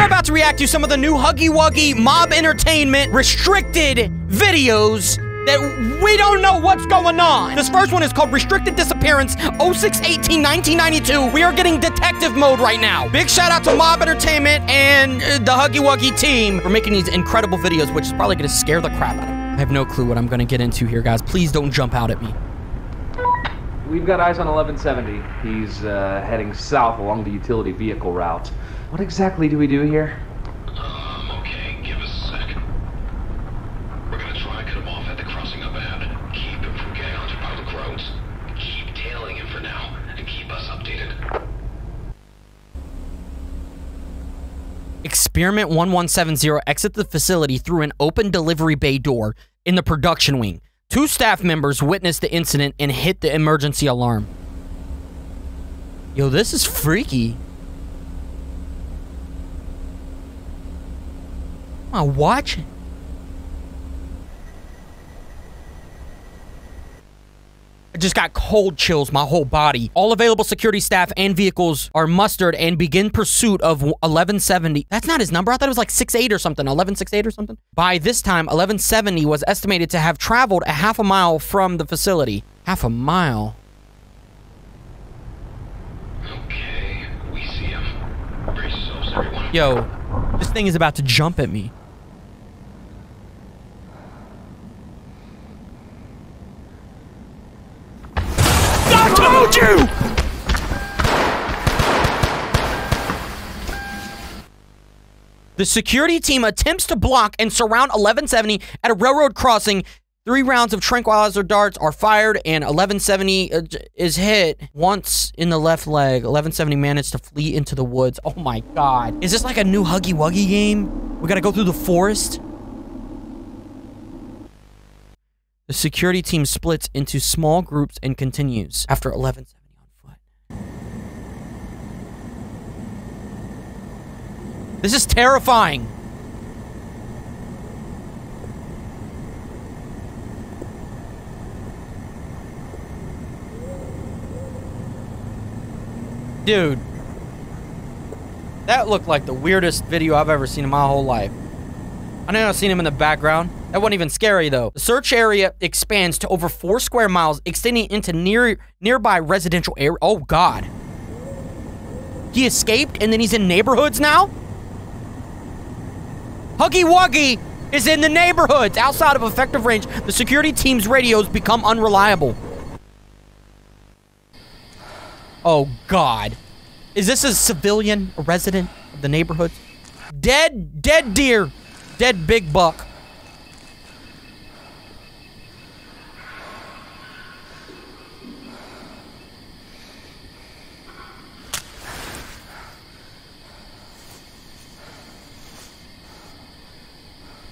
We're about to react to some of the new Huggy Wuggy Mob Entertainment restricted videos that we don't know what's going on. This first one is called Restricted Disappearance 0618 1992. We are getting detective mode right now. Big shout out to Mob Entertainment and uh, the Huggy Wuggy team for making these incredible videos, which is probably gonna scare the crap out of me. I have no clue what I'm gonna get into here, guys. Please don't jump out at me. We've got eyes on 1170. He's uh, heading south along the utility vehicle route. What exactly do we do here? Um, okay, give us a sec. We're gonna try and cut him off at the crossing up ahead. Keep him from getting onto public roads. Keep tailing him for now, and keep us updated. Experiment 1170 exit the facility through an open delivery bay door in the production wing. Two staff members witnessed the incident and hit the emergency alarm. Yo, this is freaky. Am I watching? I just got cold chills my whole body. All available security staff and vehicles are mustered and begin pursuit of 1170. That's not his number. I thought it was like 68 or something. 1168 or something. By this time, 1170 was estimated to have traveled a half a mile from the facility. Half a mile? Okay, we see him. Brace yourselves, everyone. Yo, this thing is about to jump at me. The security team attempts to block and surround 1170 at a railroad crossing. Three rounds of tranquilizer darts are fired, and 1170 uh, is hit once in the left leg. 1170 managed to flee into the woods. Oh my god. Is this like a new Huggy Wuggy game? We gotta go through the forest? The security team splits into small groups and continues after 1170 on foot. This is terrifying. Dude. That looked like the weirdest video I've ever seen in my whole life. I know I've seen him in the background. That wasn't even scary though. The search area expands to over four square miles, extending into near nearby residential area. Oh God. He escaped and then he's in neighborhoods now? Huggy Wuggy is in the neighborhoods outside of effective range. The security team's radios become unreliable. Oh God. Is this a civilian, a resident of the neighborhood? Dead, dead deer. Dead big buck.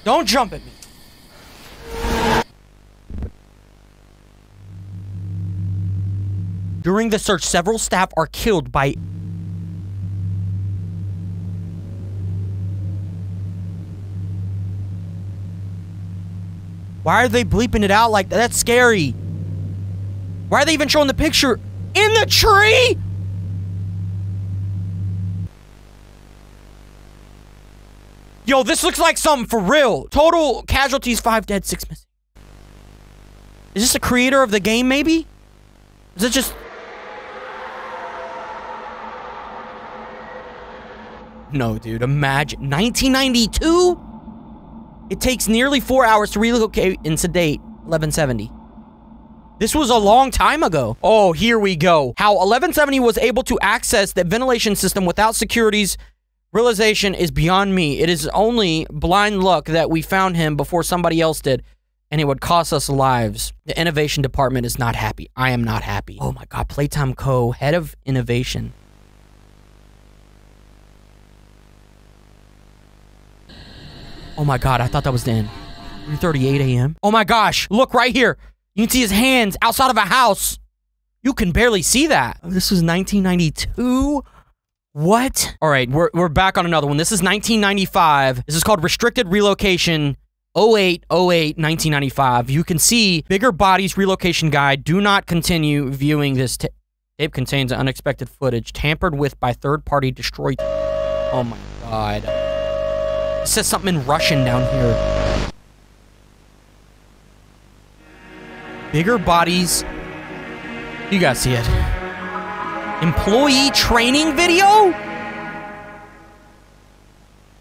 Don't jump at me. During the search, several staff are killed by Why are they bleeping it out like that? That's scary. Why are they even showing the picture in the tree? Yo, this looks like something for real. Total casualties, five dead, six missing. Is this the creator of the game, maybe? Is it just... No, dude, imagine. 1992? It takes nearly four hours to relocate and sedate 1170. This was a long time ago. Oh, here we go. How 1170 was able to access the ventilation system without security's realization is beyond me. It is only blind luck that we found him before somebody else did, and it would cost us lives. The innovation department is not happy. I am not happy. Oh my god, Playtime Co., head of innovation. Oh my god, I thought that was the end. 3:38 a.m. Oh my gosh, look right here. You can see his hands outside of a house. You can barely see that. This was 1992. What? All right, we're we're back on another one. This is 1995. This is called Restricted Relocation 08 08 1995. You can see bigger bodies relocation guide. Do not continue viewing this tape contains unexpected footage tampered with by third party destroyed. Oh my god. god. It says something in Russian down here. Bigger bodies. You guys see it. Employee training video?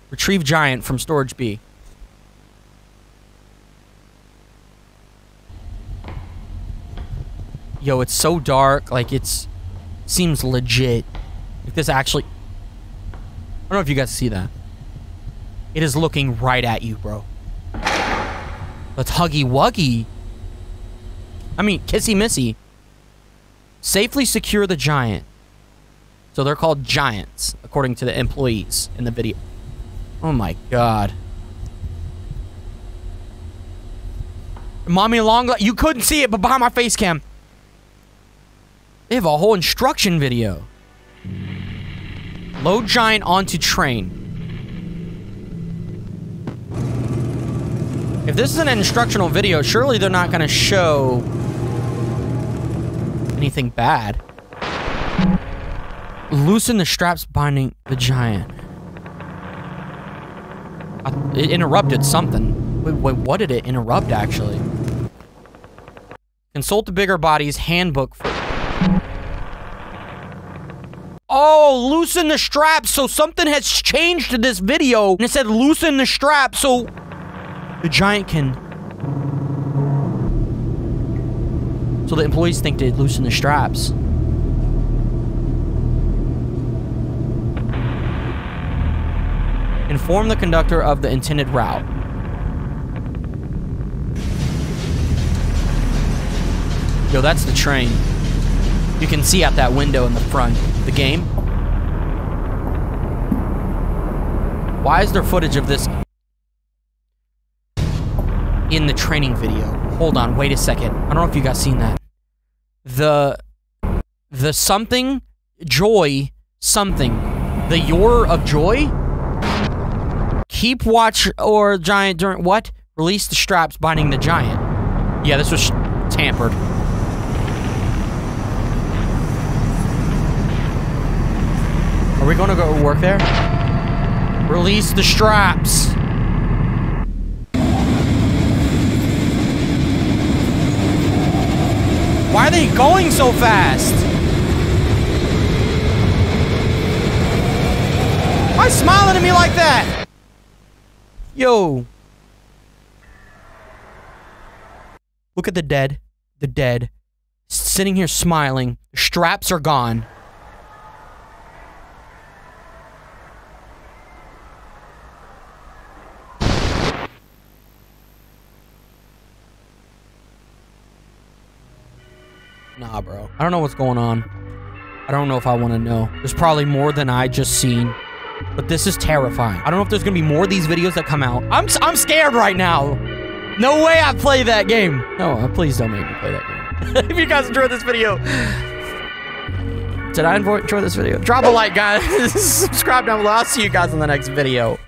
Retrieve giant from storage B. Yo, it's so dark. Like, it's... Seems legit. Like, this actually... I don't know if you guys see that. It is looking right at you, bro. Let's huggy wuggy. I mean, kissy missy. Safely secure the giant. So they're called giants, according to the employees in the video. Oh my god. Mommy long you couldn't see it, but behind my face cam. They have a whole instruction video. Load giant onto train. If this is an instructional video, surely they're not going to show anything bad. Loosen the straps binding the giant. It interrupted something. Wait, wait, what did it interrupt, actually? Consult the bigger body's handbook for... Oh, loosen the straps. So something has changed to this video. And it said loosen the straps so the giant can... So the employees think they loosen the straps. Inform the conductor of the intended route. Yo, that's the train. You can see out that window in the front. The game. Why is there footage of this in the training video? Hold on, wait a second. I don't know if you guys seen that. The the something joy something. The your of joy Keep watch or giant during what? Release the straps binding the giant. Yeah, this was tampered. Are we gonna go work there? Release the straps. Why are they going so fast? Why smiling at me like that? Yo. Look at the dead. The dead. Sitting here smiling. Straps are gone. Nah, bro. I don't know what's going on. I don't know if I want to know. There's probably more than I just seen. But this is terrifying. I don't know if there's gonna be more of these videos that come out. I'm, I'm scared right now. No way I play that game. No, uh, please don't make me play that game. if you guys enjoyed this video, did I enjoy this video? Drop a like, guys. Subscribe down below. I'll see you guys in the next video.